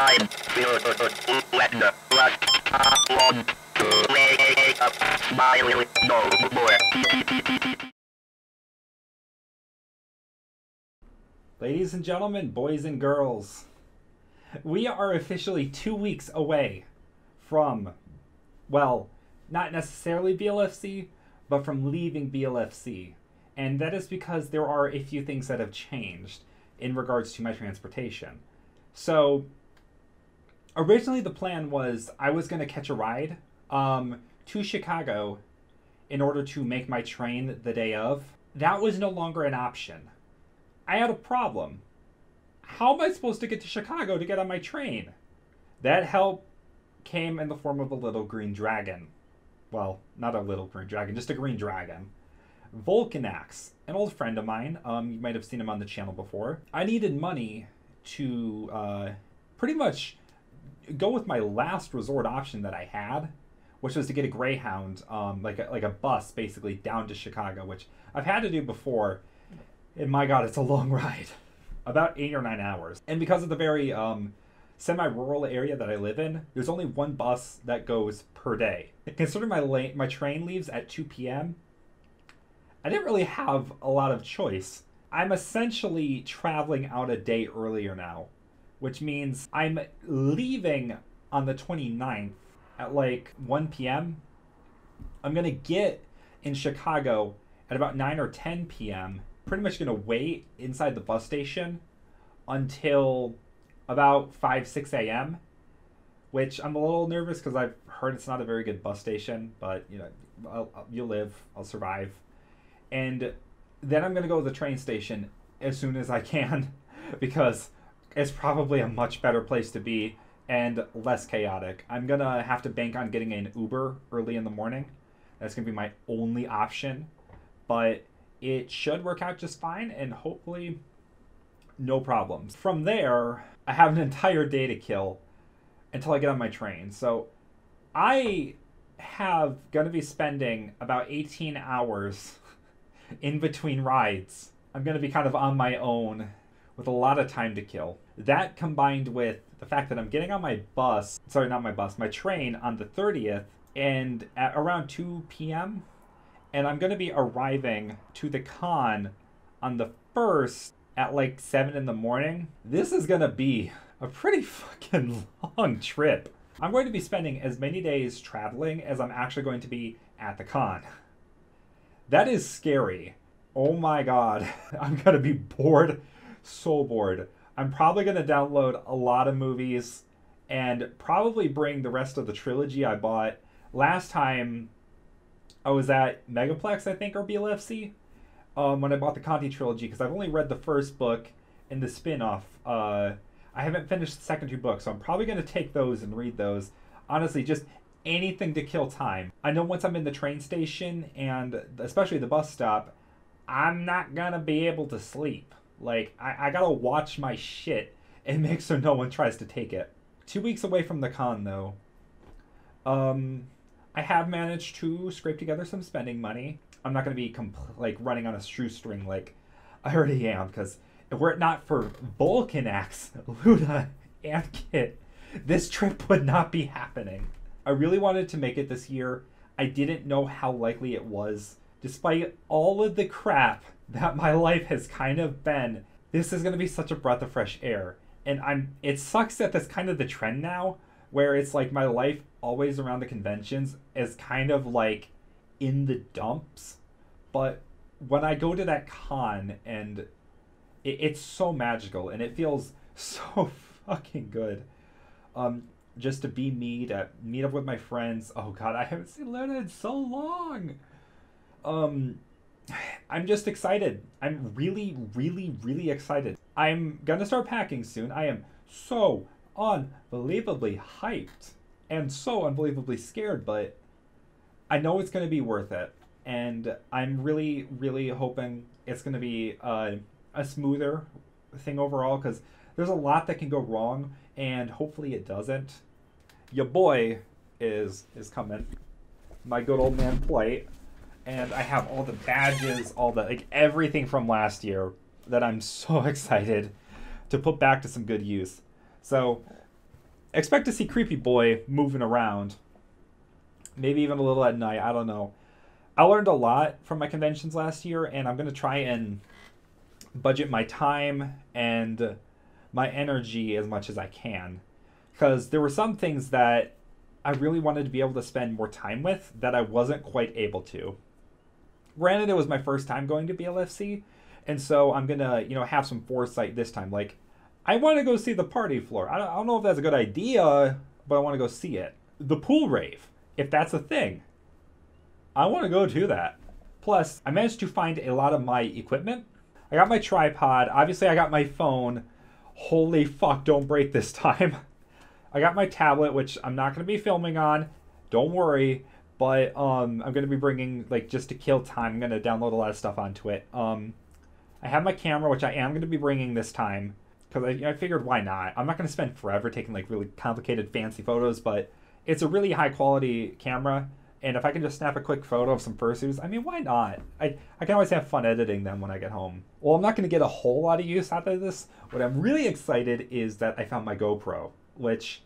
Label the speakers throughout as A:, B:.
A: I'm up. No more.
B: Ladies and gentlemen, boys and girls, we are officially two weeks away from, well, not necessarily BLFC, but from leaving BLFC. And that is because there are a few things that have changed in regards to my transportation. So, originally the plan was I was going to catch a ride um, to Chicago in order to make my train the day of. That was no longer an option. I had a problem. How am I supposed to get to Chicago to get on my train? That help came in the form of a little green dragon. Well, not a little green dragon, just a green dragon. Volcanax, an old friend of mine. Um, you might have seen him on the channel before. I needed money to uh, pretty much go with my last resort option that I had, which was to get a Greyhound, um, like a, like a bus, basically down to Chicago, which I've had to do before. And my God, it's a long ride, about eight or nine hours. And because of the very um, semi-rural area that I live in, there's only one bus that goes per day. Considering my lane, my train leaves at 2 p.m., I didn't really have a lot of choice. I'm essentially traveling out a day earlier now, which means I'm leaving on the 29th at like 1 p.m. I'm gonna get in Chicago at about 9 or 10 p.m. Pretty much gonna wait inside the bus station until about 5 6 a.m. Which I'm a little nervous because I've heard it's not a very good bus station, but you know, I'll, I'll, you'll live, I'll survive and then I'm gonna go to the train station as soon as I can because it's probably a much better place to be and less chaotic. I'm gonna have to bank on getting an Uber early in the morning. That's gonna be my only option, but it should work out just fine and hopefully no problems. From there, I have an entire day to kill until I get on my train. So I have gonna be spending about 18 hours in between rides. I'm going to be kind of on my own with a lot of time to kill. That combined with the fact that I'm getting on my bus, sorry, not my bus, my train on the 30th and at around 2 p.m. And I'm going to be arriving to the con on the 1st at like 7 in the morning. This is going to be a pretty fucking long trip. I'm going to be spending as many days traveling as I'm actually going to be at the con. That is scary. Oh my god. I'm going to be bored. So bored. I'm probably going to download a lot of movies and probably bring the rest of the trilogy I bought last time I was at Megaplex, I think, or BLFC, um, when I bought the Conti trilogy, because I've only read the first book and the spin off. Uh, I haven't finished the second two books, so I'm probably going to take those and read those. Honestly, just anything to kill time. I know once I'm in the train station and especially the bus stop, I'm not gonna be able to sleep. Like, I, I gotta watch my shit and make sure no one tries to take it. Two weeks away from the con, though, um, I have managed to scrape together some spending money. I'm not gonna be compl- like running on a shoestring like I already am, because were it not for Volcanax, Luna, and Kit, this trip would not be happening. I really wanted to make it this year. I didn't know how likely it was. Despite all of the crap that my life has kind of been, this is going to be such a breath of fresh air. And I'm it sucks that that's kind of the trend now where it's like my life always around the conventions is kind of like in the dumps. But when I go to that con and it, it's so magical and it feels so fucking good. Um, just to be me, to meet up with my friends. Oh god, I haven't seen Luna in so long. Um, I'm just excited. I'm really, really, really excited. I'm gonna start packing soon. I am so unbelievably hyped and so unbelievably scared, but I know it's gonna be worth it. And I'm really, really hoping it's gonna be uh, a smoother thing overall because there's a lot that can go wrong, and hopefully it doesn't your boy is is coming. My good old man plate. And I have all the badges, all the like everything from last year that I'm so excited to put back to some good use. So expect to see Creepy Boy moving around. Maybe even a little at night. I don't know. I learned a lot from my conventions last year, and I'm going to try and budget my time and my energy as much as I can. Because there were some things that I really wanted to be able to spend more time with that I wasn't quite able to. Granted, it was my first time going to BLFC, and so I'm gonna, you know, have some foresight this time. Like, I want to go see the party floor. I don't, I don't know if that's a good idea, but I want to go see it. The pool rave, if that's a thing, I want to go to that. Plus, I managed to find a lot of my equipment. I got my tripod. Obviously, I got my phone. Holy fuck, don't break this time. I got my tablet, which I'm not going to be filming on. Don't worry. But um, I'm going to be bringing, like, just to kill time, I'm going to download a lot of stuff onto it. Um, I have my camera, which I am going to be bringing this time. Because I, I figured, why not? I'm not going to spend forever taking, like, really complicated, fancy photos. But it's a really high quality camera. And if I can just snap a quick photo of some fursuits, I mean, why not? I, I can always have fun editing them when I get home. Well, I'm not going to get a whole lot of use out of this. What I'm really excited is that I found my GoPro, which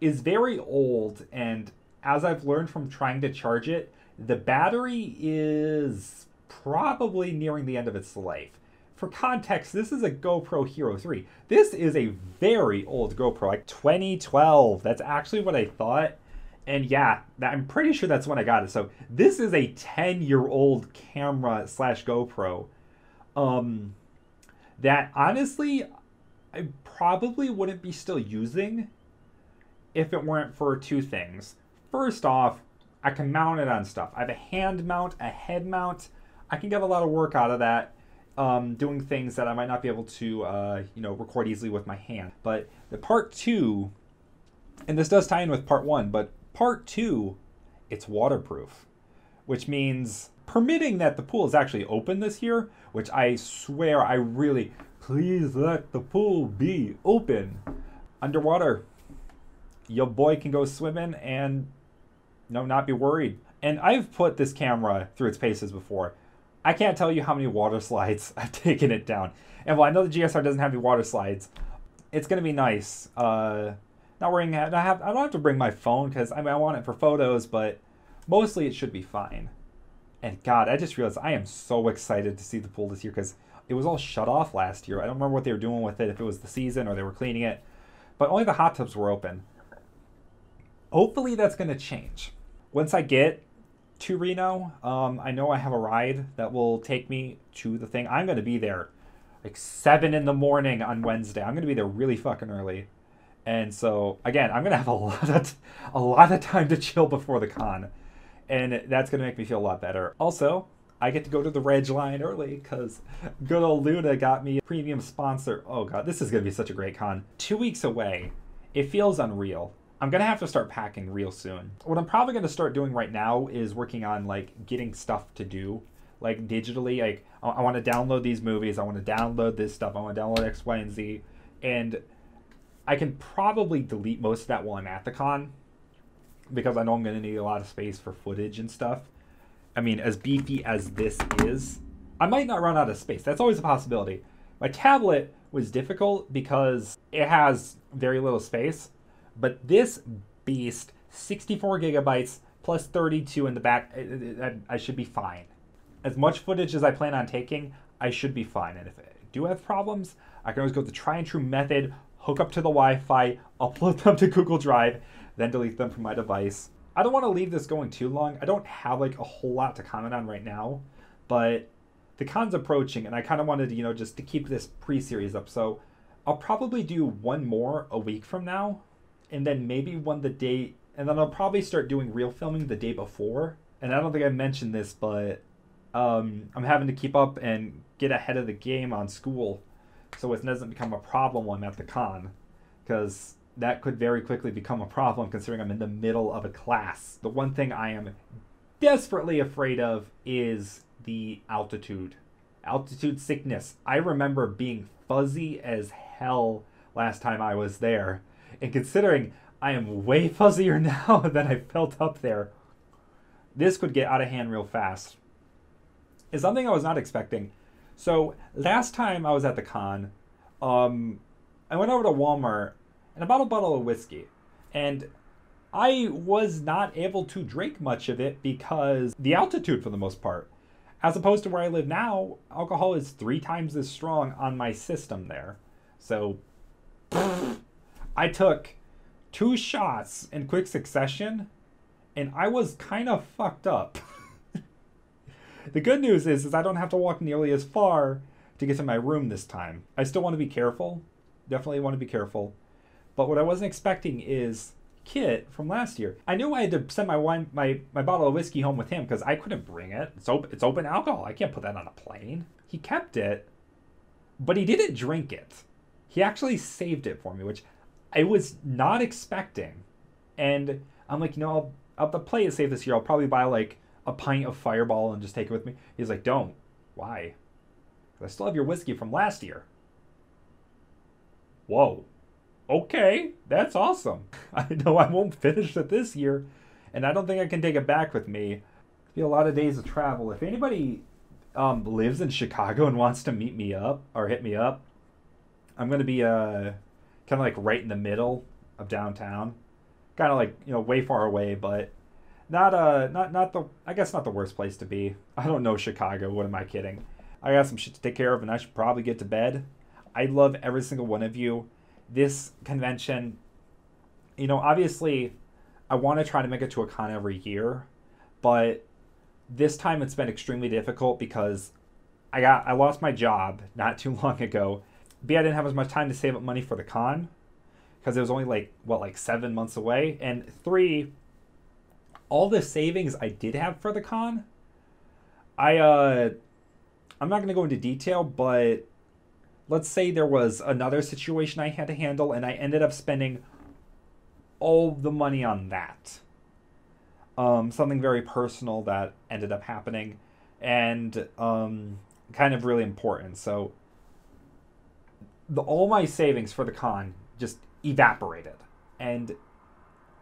B: is very old and as I've learned from trying to charge it, the battery is probably nearing the end of its life. For context, this is a GoPro Hero 3. This is a very old GoPro, like 2012. That's actually what I thought. And yeah, I'm pretty sure that's when I got it. So this is a 10 year old camera slash GoPro. Um, that honestly, I probably wouldn't be still using if it weren't for two things. First off, I can mount it on stuff. I have a hand mount, a head mount. I can get a lot of work out of that, um, doing things that I might not be able to, uh, you know, record easily with my hand. But the part two, and this does tie in with part one, but part two, it's waterproof, which means permitting that the pool is actually open this year, which I swear I really, please let the pool be open. Underwater, your boy can go swimming and no, not be worried. And I've put this camera through its paces before. I can't tell you how many water slides I've taken it down. And while I know the GSR doesn't have any water slides, it's gonna be nice. Uh, not worrying. I have. I don't have to bring my phone because I mean I want it for photos, but mostly it should be fine. And God, I just realized I am so excited to see the pool this year because it was all shut off last year. I don't remember what they were doing with it, if it was the season or they were cleaning it, but only the hot tubs were open. Hopefully that's going to change. Once I get to Reno, um, I know I have a ride that will take me to the thing. I'm going to be there like 7 in the morning on Wednesday. I'm going to be there really fucking early. And so again, I'm gonna have a lot of a lot of time to chill before the con, and that's gonna make me feel a lot better. Also, I get to go to the Reg line early because good old Luna got me a premium sponsor. Oh god, this is gonna be such a great con. Two weeks away, it feels unreal. I'm gonna have to start packing real soon. What I'm probably gonna start doing right now is working on like getting stuff to do, like digitally. Like I, I want to download these movies. I want to download this stuff. I want to download X, Y, and Z, and I can probably delete most of that while I'm at the con because I know I'm gonna need a lot of space for footage and stuff. I mean, as beefy as this is, I might not run out of space. That's always a possibility. My tablet was difficult because it has very little space but this beast, 64 gigabytes plus 32 in the back, I, I, should be fine. As much footage as I plan on taking, I should be fine. And if I do have problems, I can always go the try and true method, hook up to the Wi-Fi, upload them to Google Drive, then delete them from my device. I don't want to leave this going too long. I don't have like a whole lot to comment on right now, but the con's approaching and I kind of wanted to, you know, just to keep this pre-series up. So I'll probably do one more a week from now and then maybe one the day, and then I'll probably start doing real filming the day before. And I don't think I mentioned this, but um, I'm having to keep up and get ahead of the game on school, so it doesn't become a problem when I'm at the con, because that could very quickly become a problem considering I'm in the middle of a class. The one thing I am desperately afraid of is the altitude. Altitude sickness. I remember being fuzzy as hell last time I was there and considering I am way fuzzier now than I felt up there, this could get out of hand real fast. Is something I was not expecting. So last time I was at the con, um, I went over to Walmart and I bought a bottle of whiskey. And I was not able to drink much of it because the altitude, for the most part. As opposed to where I live now, alcohol is three times as strong on my system there. So I took two shots in quick succession and I was kind of fucked up. the good news is, is I don't have to walk nearly as far to get to my room this time. I still want to be careful. Definitely want to be careful. But what I wasn't expecting is Kit from last year. I knew I had to send my wine, my, my bottle of whiskey home with him because I couldn't bring it. It's open, it's open alcohol. I can't put that on a plane. He kept it, but he didn't drink it. He actually saved it for me, which I was not expecting. And I'm like, you know, I'll, I'll play it safe this year. I'll probably buy like a pint of Fireball and just take it with me. He's like, don't. Why? I still have your whiskey from last year. Whoa okay, that's awesome. I know I won't finish it this year, and I don't think I can take it back with me. It'll be a lot of days of travel. If anybody um, lives in Chicago and wants to meet me up or hit me up, I'm gonna be uh, kind of like right in the middle of downtown, kind of like you know way far away, but not uh not not the I guess not the worst place to be. I don't know Chicago. What am I kidding? I got some shit to take care of, and I should probably get to bed. I love every single one of you this convention, you know, obviously, I want to try to make it to a con every year, but this time it's been extremely difficult because I got I lost my job not too long ago. B, I didn't have as much time to save up money for the con because it was only like what like seven months away, and three, all the savings I did have for the con, I uh, I'm not gonna go into detail, but let's say there was another situation I had to handle and I ended up spending all the money on that. Um, something very personal that ended up happening and um, kind of really important. So the, all my savings for the con just evaporated. And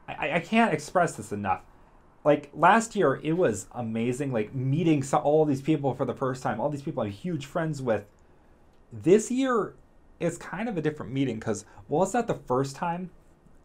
B: I, I can't express this enough. Like last year, it was amazing. Like meeting so, all these people for the first time, all these people I'm huge friends with this year is kind of a different meeting because, well, it's not the first time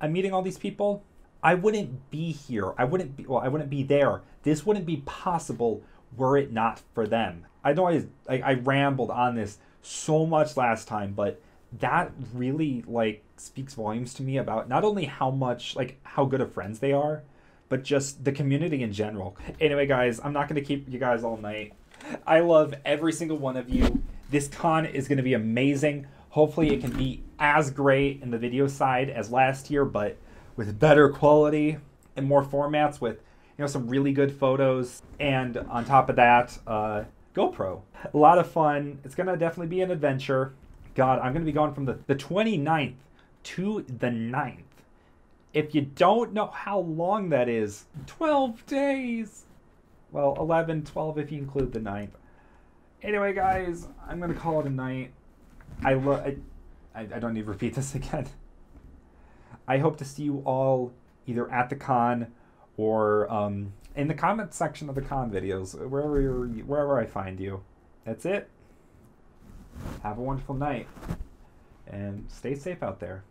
B: I'm meeting all these people. I wouldn't be here. I wouldn't be, well, I wouldn't be there. This wouldn't be possible were it not for them. I know I, I, I rambled on this so much last time, but that really like speaks volumes to me about not only how much like how good of friends they are, but just the community in general. Anyway, guys, I'm not going to keep you guys all night. I love every single one of you. This con is going to be amazing. Hopefully it can be as great in the video side as last year, but with better quality and more formats with you know some really good photos and on top of that uh, GoPro. A lot of fun. It's going to definitely be an adventure. God, I'm going to be going from the, the 29th to the 9th. If you don't know how long that is, 12 days. Well, 11, 12 if you include the 9th. Anyway, guys, I'm gonna call it a night. I. I, I, I don't need to repeat this again. I hope to see you all either at the con or um, in the comment section of the con videos, wherever you're, wherever I find you. That's it. Have a wonderful night, and stay safe out there.